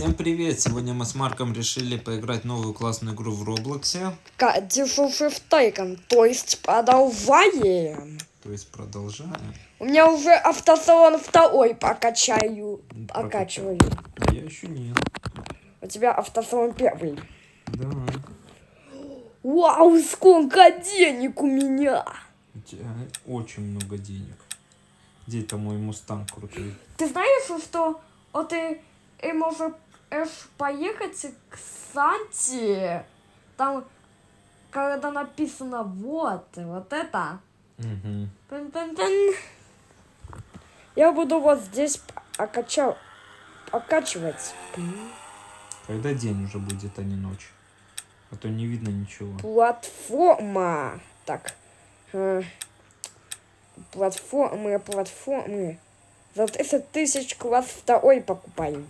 Всем привет! Сегодня мы с Марком решили поиграть новую классную игру в Роблоксе. Тайкон, то есть продолжаем. То есть продолжаем. У меня уже автосалон второй покачаю, Пока- покачиваю. А я еще нет. У тебя автосалон первый. Да. Вау, сколько денег у меня! У тебя очень много денег. Где это мой мустанг крутой? Ты знаешь, что о, ты и можешь поехать к Санте? Там, когда написано вот, вот это. Угу. Пын-пын-пын. Я буду вот здесь окачал, окачивать. Когда день уже будет, а не ночь? А то не видно ничего. Платформа. Так. э, Платформы, платформы. За 30 тысяч класс второй покупаем.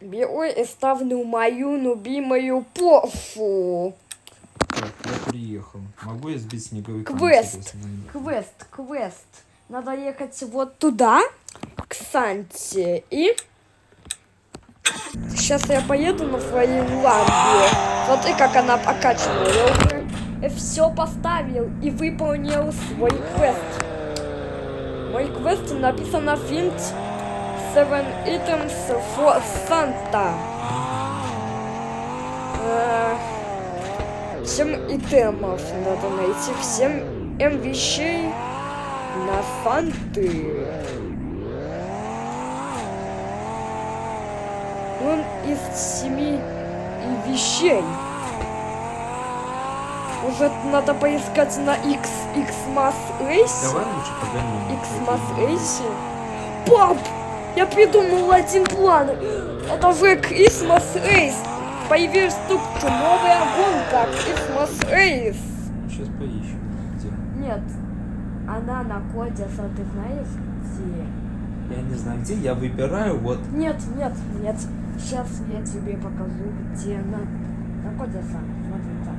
Беру и ставлю мою любимую пофу. Так, я приехал. Могу я сбить снеговика? Квест. Квест, квест. Надо ехать вот туда, к Санте, и... Сейчас я поеду на своей ламбе. Смотри, как она покачивала. Я уже все поставил и выполнил свой квест. Мой квест написано Find Seven Items for Santa. Э, Семь итемов надо найти. Всем М вещей на фанты. Он из семи и вещей. Может, надо поискать на X, X-Mass Race? Давай лучше погоним. X-Mass Race? Пап! Я придумал один план. Это же Christmas Race. Появилась тут новая гонка Christmas Race. Сейчас поищем. Где? Нет, она находится, ты знаешь где? Я не знаю где. Я выбираю вот. Нет, нет, нет. Сейчас я тебе покажу, где она находится. Смотри так.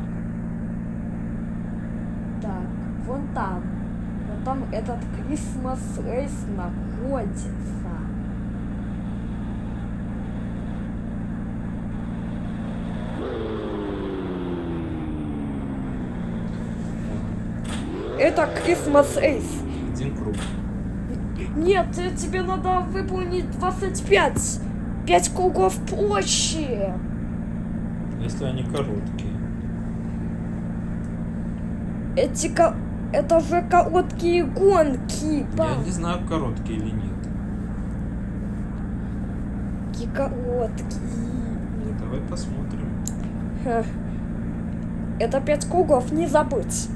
Так, вон там. Вот там этот Christmas Race находится. Это Christmas Race. Один круг. Нет, э, тебе надо выполнить 25. 5 кругов площади. Если они короткие. Эти ко- Это же короткие гонки, Я не знаю, короткие или нет. Какие короткие. Давай посмотрим. Это 5 кругов, не забудь.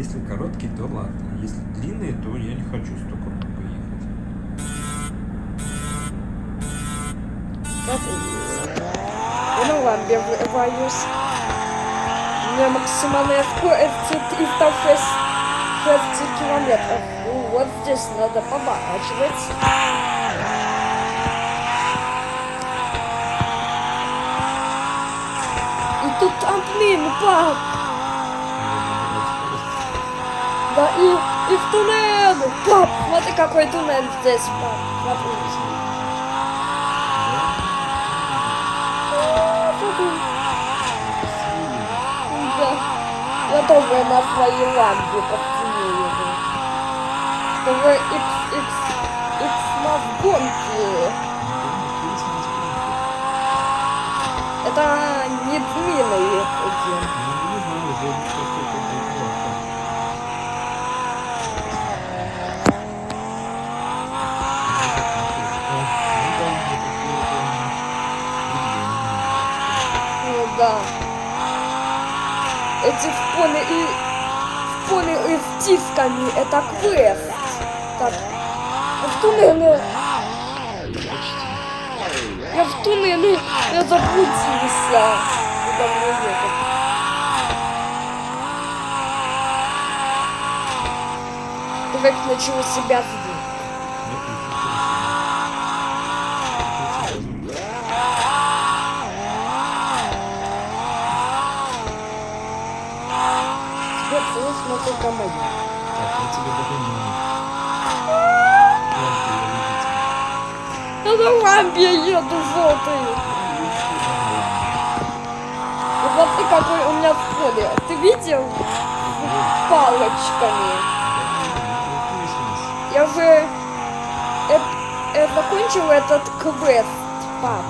Если короткие, то ладно. Если длинные, то я не хочу столько много ехать. Смотри. Я на ламбе вырываюсь. У меня максимальная скорость 306 6 километров. Ну, вот здесь надо поворачивать. Тут трамплин, пап. Да и, и в туннель. Пап, смотри, какой туннель здесь, пап. Да. Я тоже на своей лампе подценил его. Тоже XX, X на гонки. Это не длинный один. Ну да. Эти впоны и впоны и с дисками это квест. Так. В туннеле. Я в туннеле. Я заблудился. Куда мне ехать? Выключил у себя только мои. Так, я тебя ты, я на ламбе еду желтый. И смотри, какой у меня поле. Ты видел? Палочками. Я уже э, э, закончил этот квест, пап.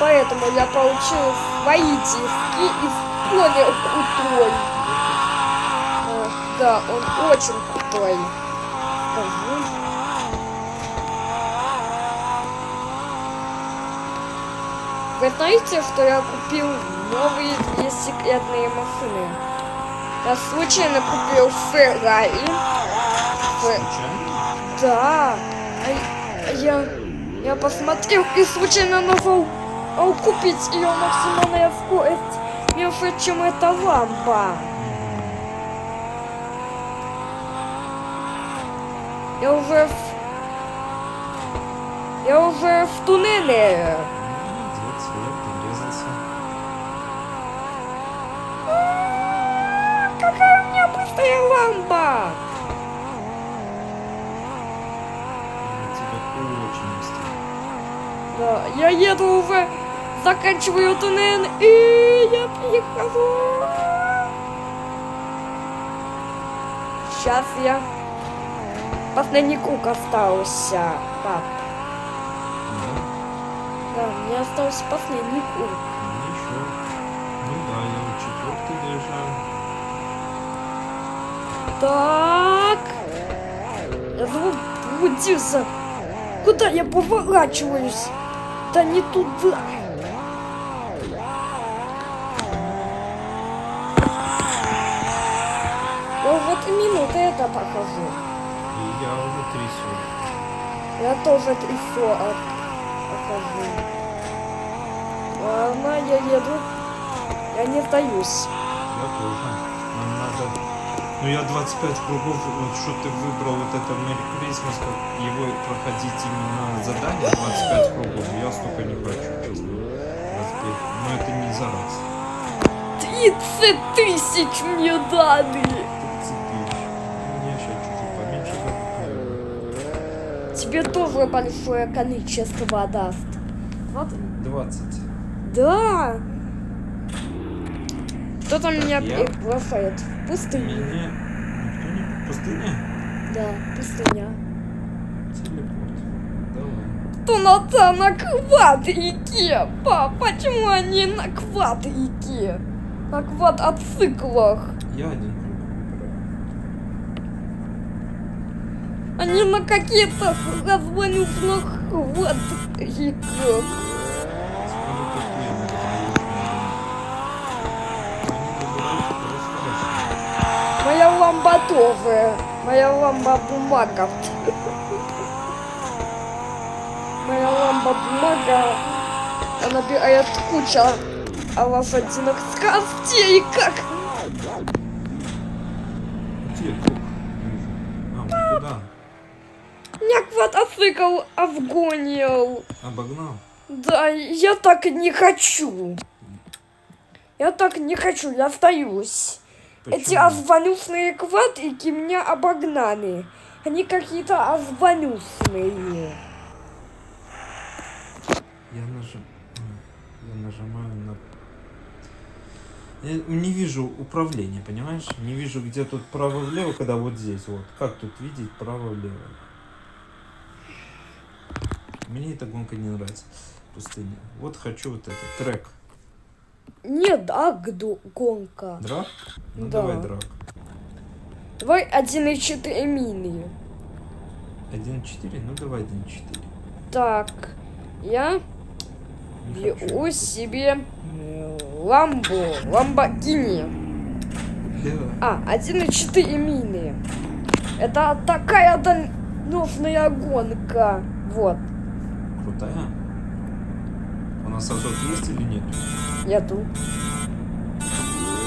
Поэтому я получил свои диски из поля крутой. Да, он очень крутой. Скажу. Вы знаете, что я купил новые две секретные машины? Я случайно купил Феррари. Фе- Случайно? Да. А я, я посмотрел и случайно нажал а, купить ее максимальная скорость меньше, чем эта лампа. Я уже в... Я уже в туннеле. Молодец, я порезался. Какая у меня быстрая лампа! Я. Да, я еду уже, заканчиваю туннель, и я прихожу. Сейчас я... Последний круг остался, пап. Да? Да, мне остался последний круг. Ну еще. Ну да, я вот четвертый доезжаю. Так. Я заблудился. Куда я поворачиваюсь? Да не туда. Я вот минуты это прохожу. Трясу. Я тоже 300 от прохожу. Ладно, я еду. Я не сдаюсь. Я тоже. Нам надо... Ну я 25 кругов, вот что ты выбрал вот это Merry Christmas, как его проходить именно задание 25 кругов, я столько не хочу, честно. 25. Но это не за раз. 30 тысяч мне дали. 30 тысяч. Ну, я сейчас чуть-чуть поменьше закупаю. Тебе тоже большое количество даст. Вот. 20. Да. Кто-то меня я- приглашает в пустыню. Меня никто не... Пустыня? Да, пустыня. Телепорт. Давай. Кто на то на квадрике? Пап, почему они на квадрике? На квадроциклах. Я один круг выбираю. Они на каких-то развалюхных квадриках. Скажу, какие они Они выбирают просто хорошо. Моя ламба тоже. Моя ламба бумага. Моя ламба бумага. Она набирает куча лошадиных скоростей, как Где круг? А, вот туда. Квадроцикл обгонил. Обогнал. Да, я так не хочу. Я так не хочу, я остаюсь. Эти Почему? азванюсные квадрики меня обогнали. Они какие-то азванюсные. Я нажим... Я нажимаю на... Я не вижу управления, понимаешь? Не вижу, где тут право-влево, когда вот здесь вот. Как тут видеть право-влево? Мне эта гонка не нравится. Пустыня. Вот хочу вот этот трек. Не дагду гонка. Драк? Ну Да. давай драк. Давай 1,4 мили. 1.4? Ну давай 1.4. Так, я Не беру себе ламбо, ламборгини. Давай. А, 1,4 мили. Это такая доносная гонка. Вот, Крутая. У нас азот есть или нет? нету.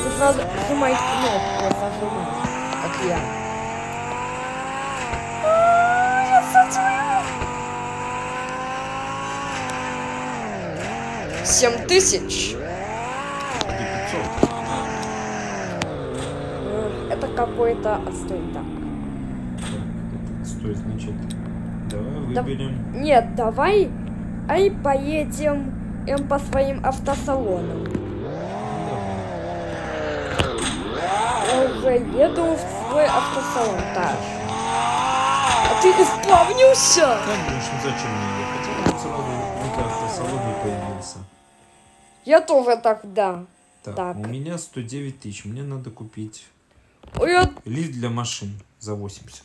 Тут надо нажимать кнопку, зажимать, как я. А, я смотрю. Семь тысяч. Где 500? Это какой-то отстой так. Это стоит, значит. Давай Да- выберем. Нет, давай А и поедем эм, по своим автосалонам. Я уже еду в свой автосалон. Так. А ты исправнился? Конечно, зачем мне ехать? Я тут сразу в автосалоне появился. Я тоже тогда. Так, Так. у меня 109 тысяч. Мне надо купить я, лифт для машин за 80.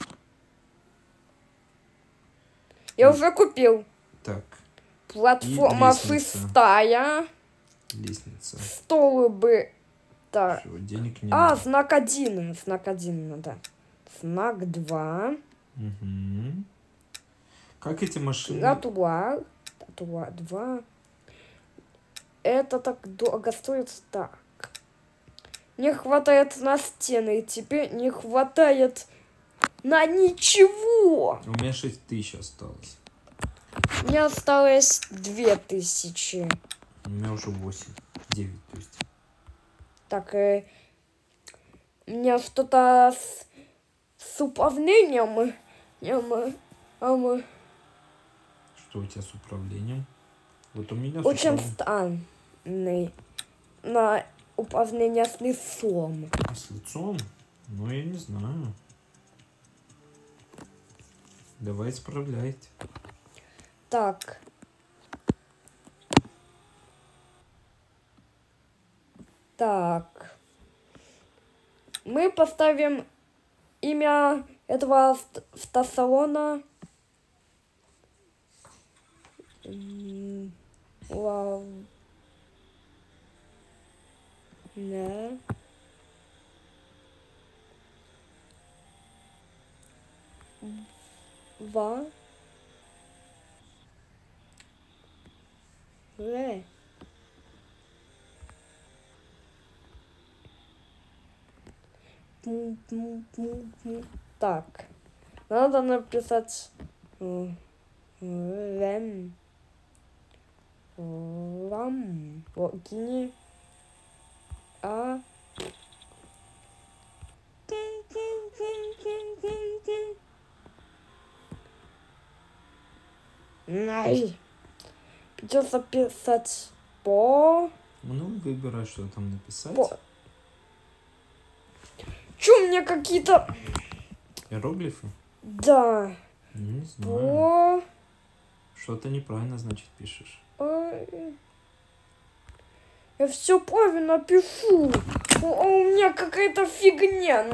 Я уже купил. Так, Платформа шестая. лестница. Столбы. Так. Всё, денег не А, надо. знак один. Знак один надо. Знак два. Мгм. Как эти машины? Тротуар. Тротуар два. Это так дорого стоит. Так. Не хватает на стены. Теперь не хватает на ничего. У меня 6 тысяч осталось. Мне осталось две тысячи. У меня уже 8. 9, то есть. Так, э, у меня что-то с, с управлением. Ем, э, ам, Что у тебя с управлением? Вот у меня очень управлением. странный на управление с лицом. А с лицом? Ну, я не знаю. Давай исправляйте. Так. Так. Мы поставим имя этого авт- автосалона. Вау. Да. Ва. Ле. Пум-пум-пум-пум. Так. Надо написать лем. Лам. Логини. А. Най. Придется писать по... Ну, выбирай, что там написать. по... Чё у меня какие-то... Иероглифы? Да. Ну, Не знаю. По... Что-то неправильно, значит, пишешь. Ой. Я все правильно пишу. А у меня какая-то фигня.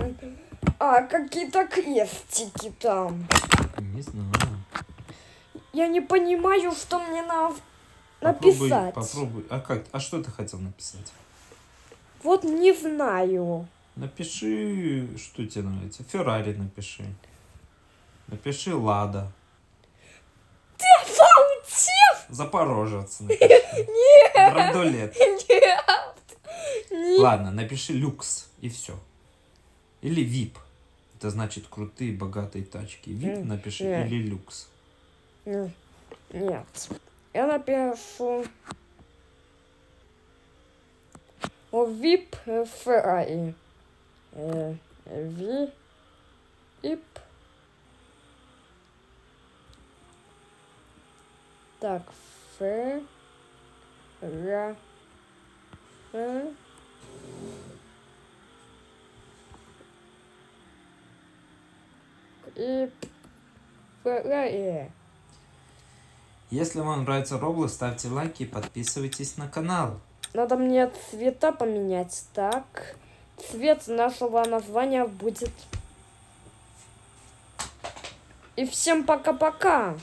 А, какие-то крестики там. Не знаю. Я не понимаю, что мне надо Попробуй, написать. попробуй. А как? А что ты хотел написать? Вот не знаю. Напиши, что тебе нравится. Феррари напиши. Напиши Лада. Фаутин! Запорожец напиши. Нет. Драндулет. Нет! Нет! Ладно, напиши люкс и все. Или VIP. Это значит крутые, богатые тачки. VIP М, напиши нет. или люкс. Нет. Я напишу... VIP Ferrari. Э. Ип. Так, Ф... Ра... Ф... И... Феррари. Если вам нравится Roblox, ставьте лайки и подписывайтесь на канал. Надо мне цвета поменять. Так. Цвет нашего названия будет. И всем пока-пока.